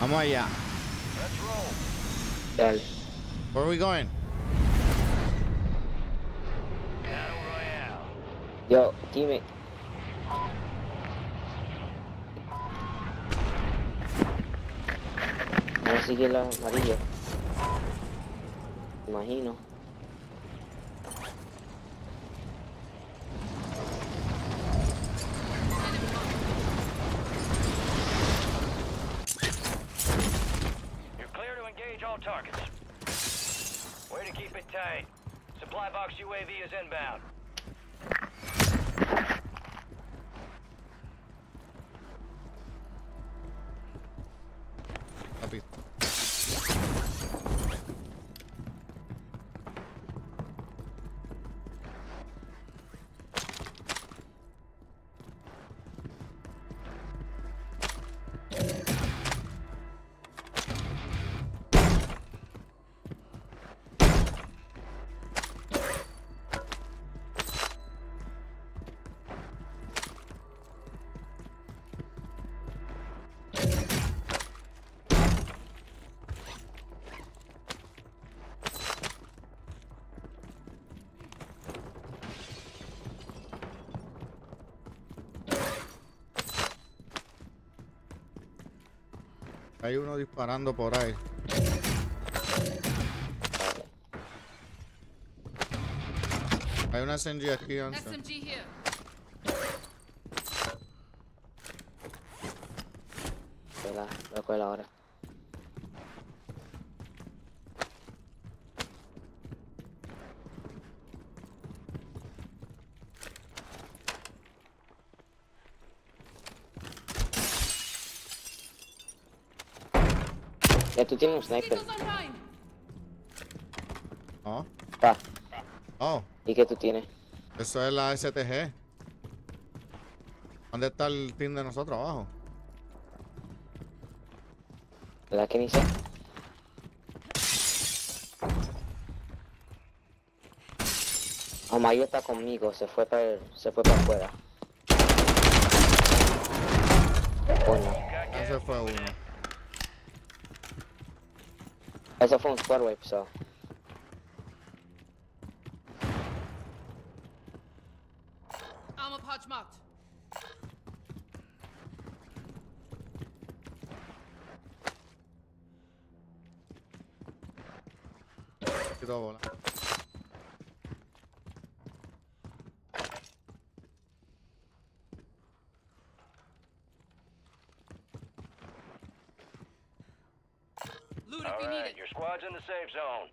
Vamos allá. Let's roll. Dale. Where are we going? Battle Royale. Yo, dime. Vamos a seguir la amarilla. Imagino. All targets. Way to keep it tight. Supply box UAV is inbound. Hay uno disparando por ahí. Hay una SMG aquí. SMG here. Espera, voy a coger ahora. Ya tú tienes un sniper. Oh, Pa, oh, ¿y qué tú tienes? eso es la STG. ¿Dónde está el team de nosotros abajo? ¿Verdad que ni sé? Amayo está conmigo, se fue para se fue para afuera. Gas Ese fue uno. Eso fue un squad wipe, so. Armor pouch marked. Quito bola. Loot All if you need it. your squad's in the safe zone.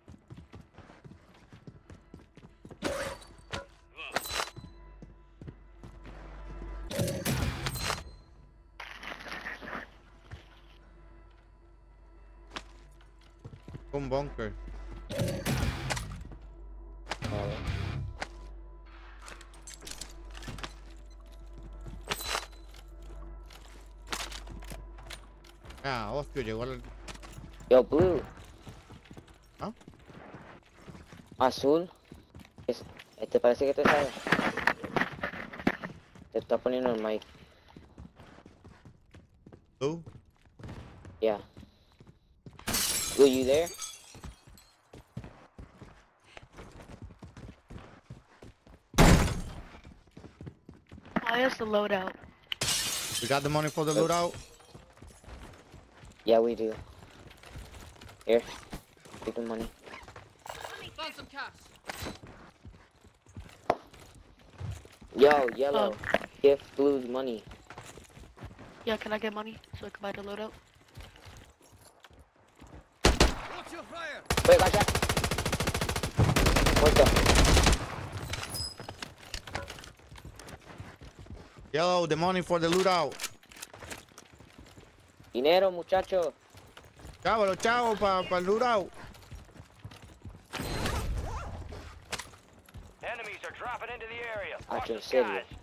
Un bunker. Vale. Ah, hostia, llegó el... Yo, blue. ¿Ah? Azul. Es- este parece que te sabe. Te está poniendo el mic. Blue. Yeah. Blue, you there? Why is the loadout? We got the money for the loadout. Yeah, we do. Here. Take the money. Found some cash. Yo, yellow. Oh. Give blue money. Yeah, can I get money so I can buy the loadout? Watch your fire. Wait, watch out. What the? Yellow, the money for the loadout. Dinero, muchacho. Chavo, los chavos para pa el loadout. Enemies are dropping into the area. Watch que the en serio. skies.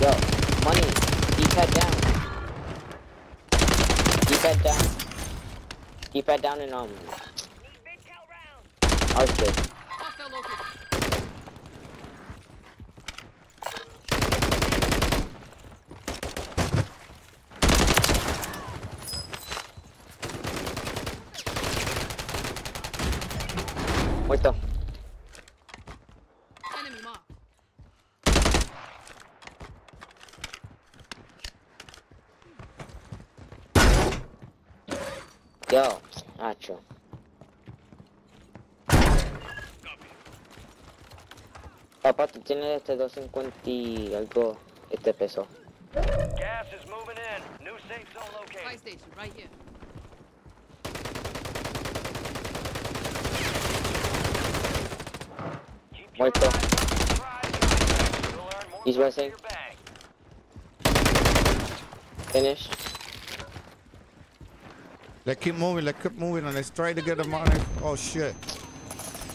Yo, money. Deep head down. Keep head down. Keep head down and um. Arch this. Hostile located. Muerto. Enemy mark. Yo, Nacho. Papá, tú tienes este 250 y algo, este peso. Gas is moving in. New safe zone Fire located. station, right here. Keep your Muerto. eyes on the prize. You'll earn more He's money resting. for your bag. Finish. Let's keep moving. Let's keep moving, and let's try to get the money. Oh shit.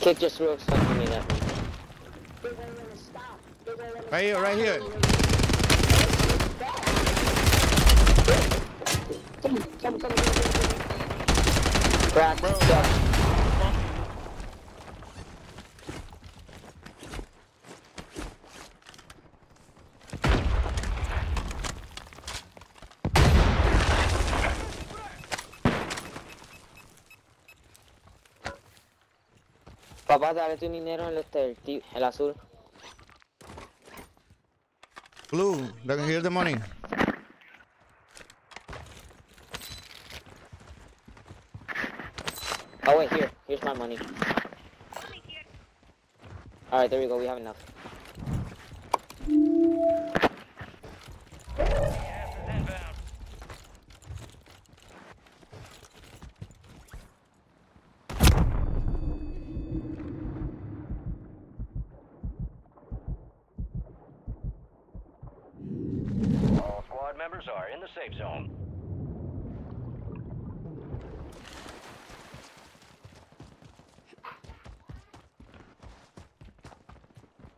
Kick just real something in that. Right here, right here. Crack. Duck. Papá, dale tu dinero el este, el, ti- el azul. Blue, me hear the money. Oh wait, here. Here's my money. Alright, there we go. We have enough. Squad are in the safe zone.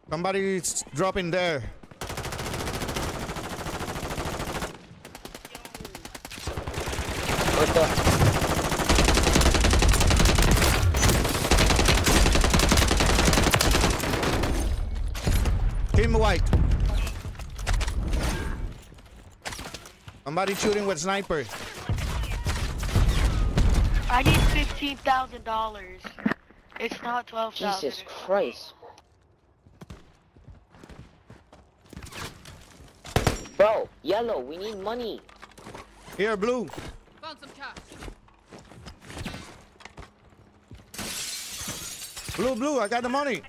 Somebody's dropping there. What the? Team white. Somebody shooting with sniper. I need fifteen thousand dollars. It's not twelve thousand. Jesus Christ. Bro, yellow, we need money. Here, blue. Found some cash. Blue, blue. I got the money.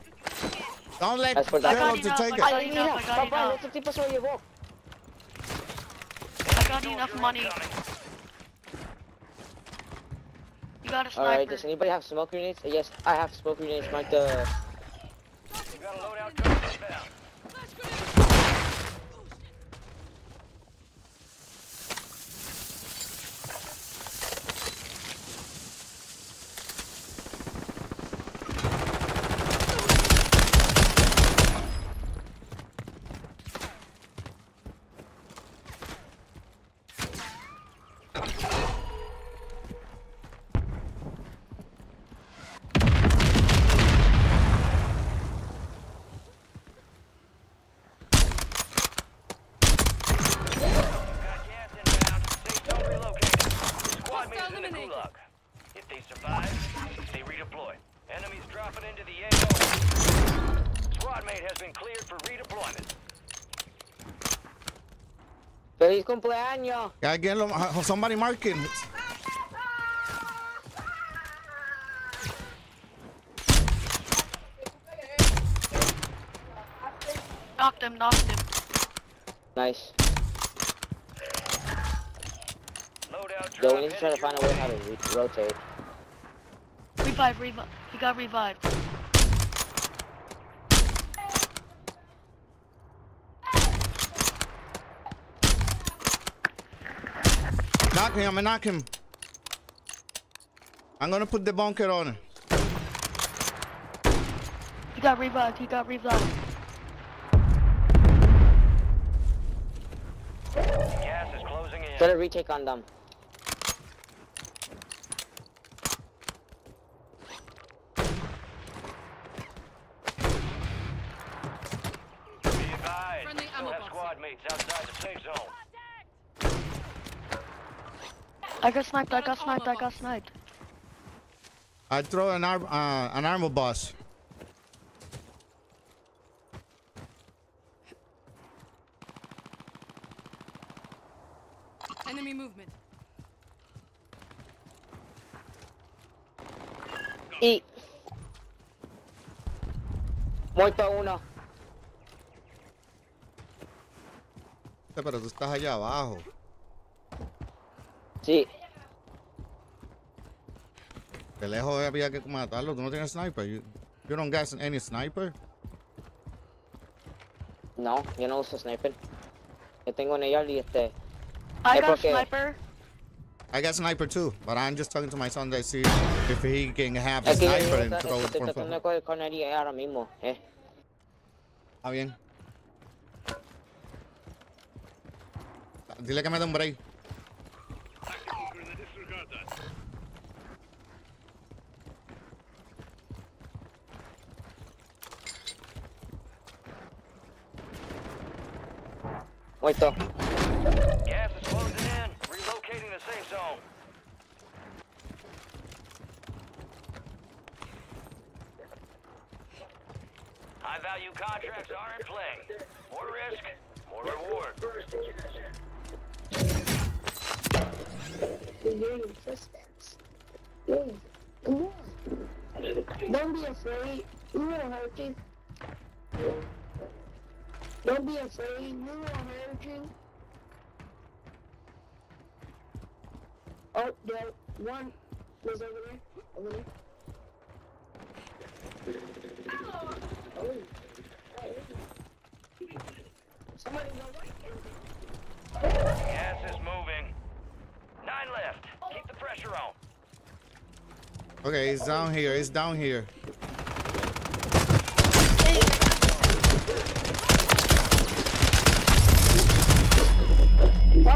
Don't let That's for that. Yellow to take enough, I it. got enough, I got Papá, enough. este se lo llevó. I got enough money. You got a Alright, does anybody have smoke grenades? Uh, yes, I have smoke grenades. Mike, the. You got a loadout drone inbound. Got gas inbound. Safe zone relocated. Squad mates in the eliminated. gulag. If they survive, they redeploy. Enemies dropping into the AO. Squad mate has been cleared for redeployment. ¡Feliz cumpleaños! Alguien lo- uh, somebody marking. Knocked him, knocked him. Nice. Loadout Yo, drone we need to try to find a way how to re rotate. Revive, revive. He got revived. Knock him. I'm gonna knock him. I'm gonna put the bunker on him. He got revived. He got revived. Gas is closing in. Try to retake on them. I got sniped, I got sniped, I got sniped. I throw an arm, uh, an armor boss. Enemy movement. Y muerto uno. Pero tú estás allá abajo. Sí. De lejos había que matarlo. Tú no tienes sniper. You, you don't got any sniper. No, yo no uso sniper. Yo tengo un AR y este... I got porque- sniper. I got sniper too, but I'm just talking to my son to see if he can have a sniper and throw it estoy from. tratando de coger con el AR ahora mismo, eh. Está bien. Dile que me dé un break. Muerto. Gas is closing in. Relocating the safe zone. High value contracts are in play. More risk, more reward. Hear your footsteps. Yeah, come on. Don't be afraid. We won't hurt you. Don't be afraid. We won't hurt you. Oh, there. One was over there. Over there. Oh. Somebody go right there. Gas is moving. Nine left. Keep the pressure on. Okay, it's down here. It's down here.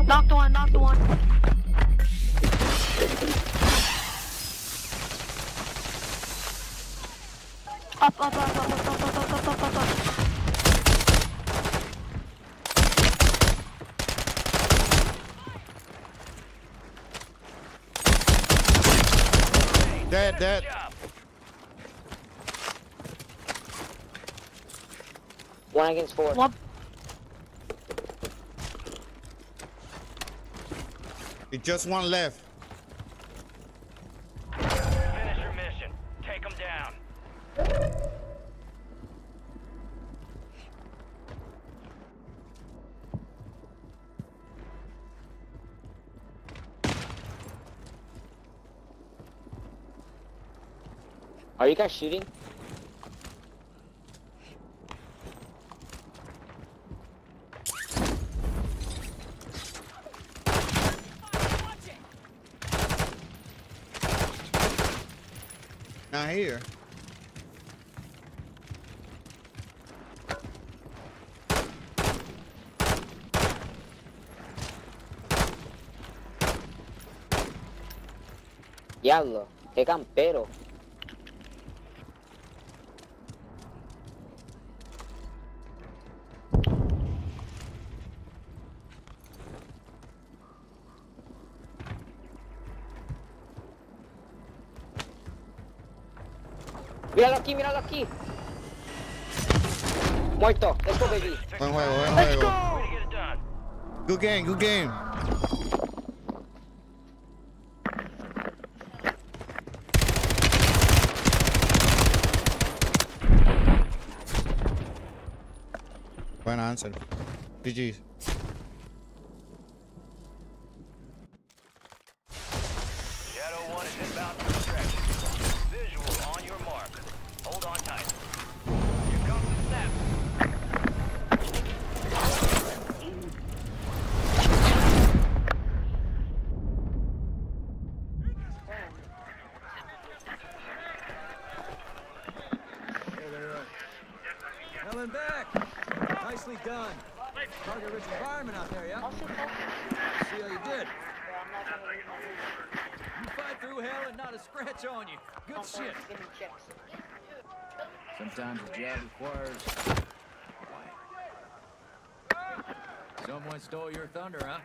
Knock the one, knock the one. Up, up, up, up, up, up, up, up, Dead, dead. Job. One against four. One. It's just one left. You guys shooting? Not here. Diablo, qué campero. Míralo aquí, míralo aquí. Muerto, let's go baby. Buen juego, buen Let's juego. go! Way to get it done. Good game, good game. Buen answer. GG. Nicely done. Target rich environment out there, yeah? See how you did. You fight through hell and not a scratch on you. Good shit. Sometimes a job requires. Someone stole your thunder, huh?